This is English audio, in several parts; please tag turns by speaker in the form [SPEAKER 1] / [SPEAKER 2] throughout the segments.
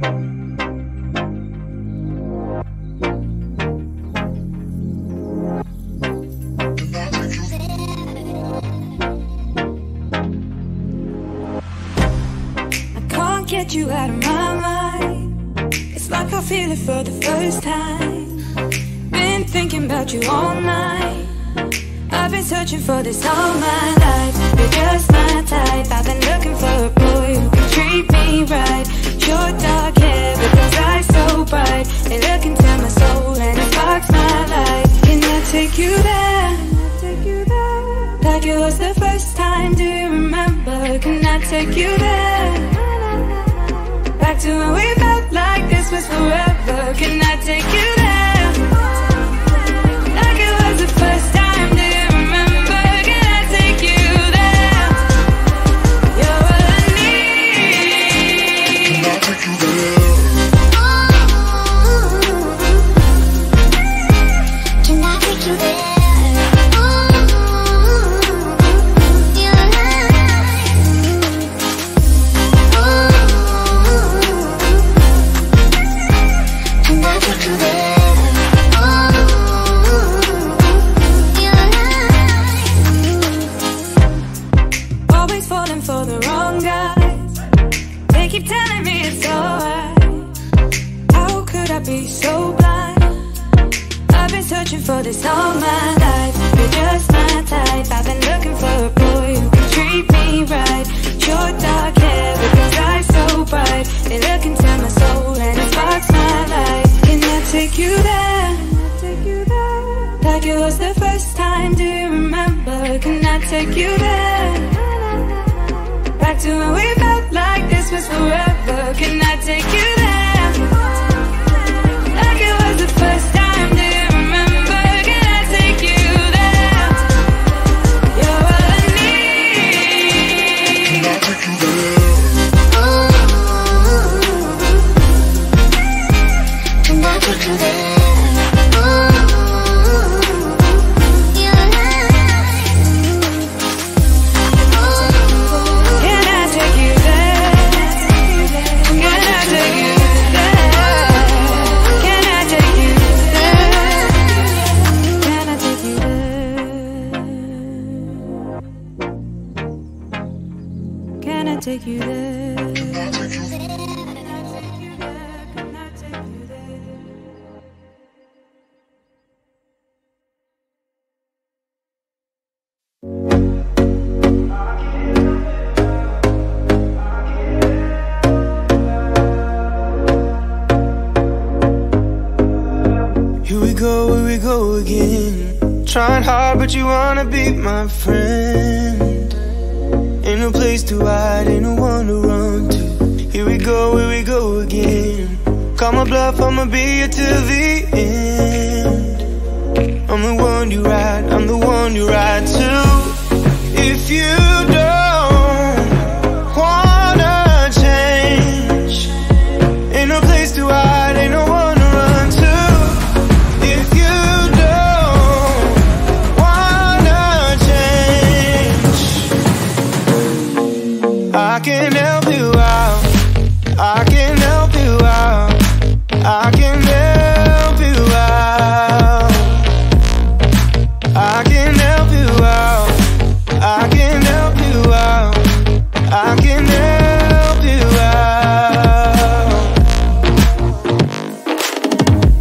[SPEAKER 1] I can't get you out of my mind. It's like I feel it for the first time. Been thinking about you all night. I've been searching for this all my life. You're just my type. I've been looking for a boy who can treat me right. Your dark hair those eyes so bright. They look into my soul and it sparks my life. Can I take you there? Take you there? Like it was the first time. Do you remember? Can I take you there? Back to when we felt like this was forever. Can I take you there? Take you there?
[SPEAKER 2] You there?
[SPEAKER 3] Here we go, here we go again. Trying hard, but you wanna be my friend. No place to hide, ain't no one to run to. Here we go, here we go again. Call my bluff, I'ma be here till the end. I'm the one you ride, I'm the one you ride to. I can help you out. I can help you out. I can help you out. I can help you out. I can help you out.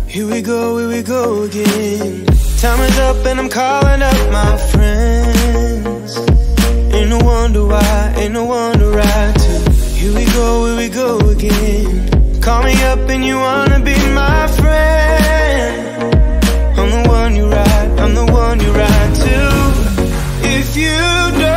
[SPEAKER 3] Here we go, here we go again. Time is up and I'm calling up my friends. Ain't no wonder why, ain't no ride to. Here we go, here we go again. Call me up and you wanna be my friend. I'm the one you ride, I'm the one you ride to. If you don't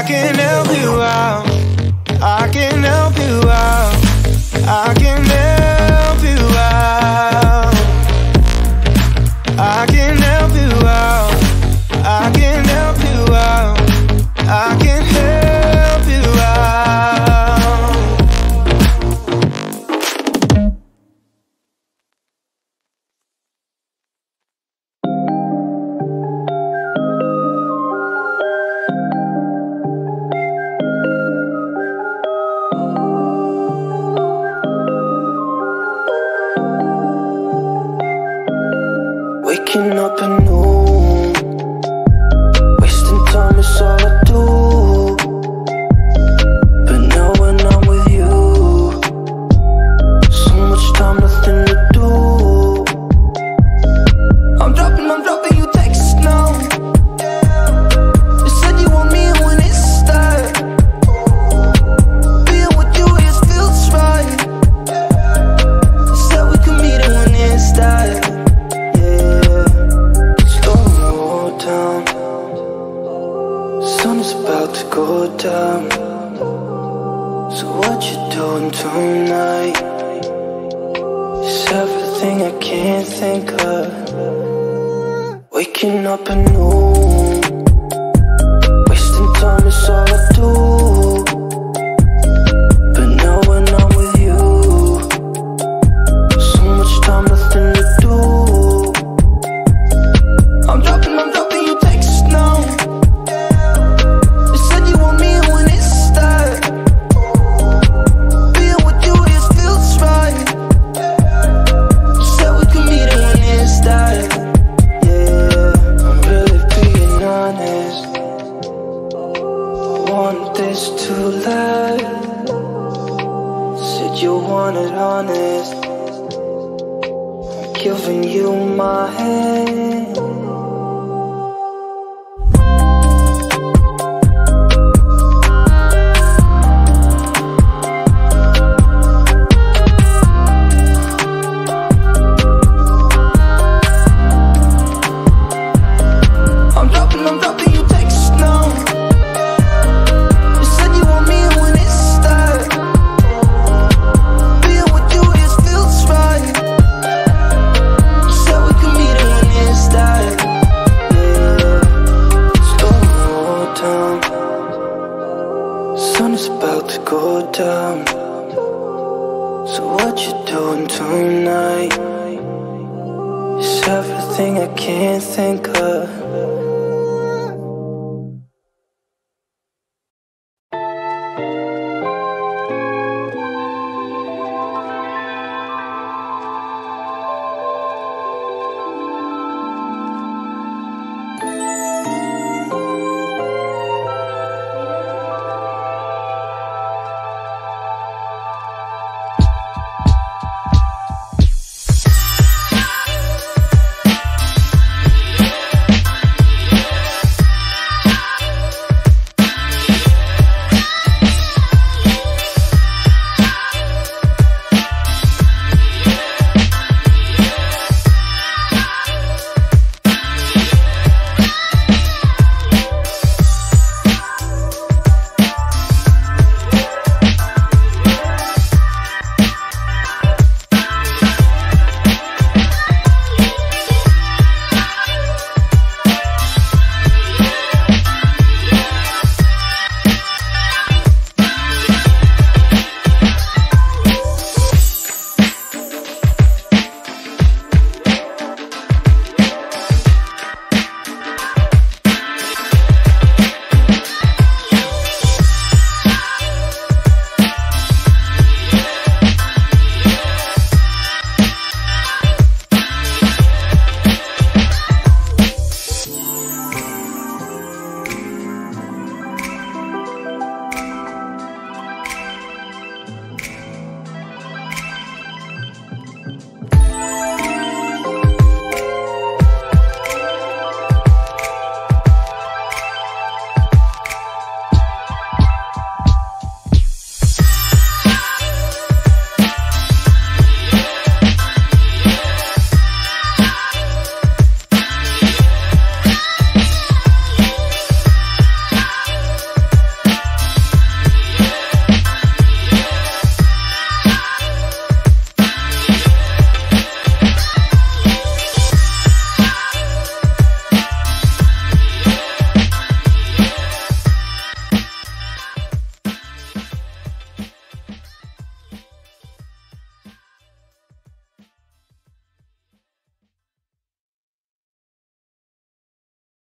[SPEAKER 3] I can Waking up new everything I can't think of. Waking up anew. too loud. Said you wanted honest. I'm giving you my hand. go down So what you doing tonight? It's everything I can't think of